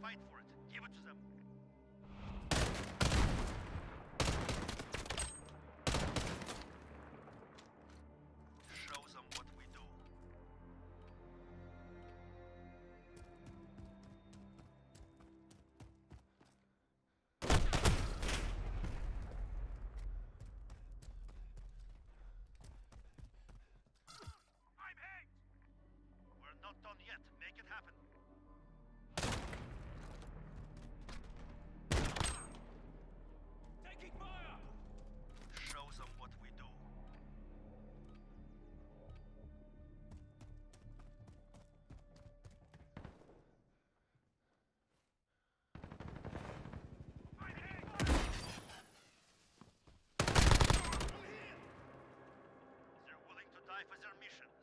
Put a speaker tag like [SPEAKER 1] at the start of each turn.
[SPEAKER 1] fight for it. Give it to them. Life as their mission.